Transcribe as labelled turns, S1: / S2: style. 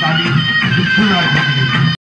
S1: 大이부풀려 야.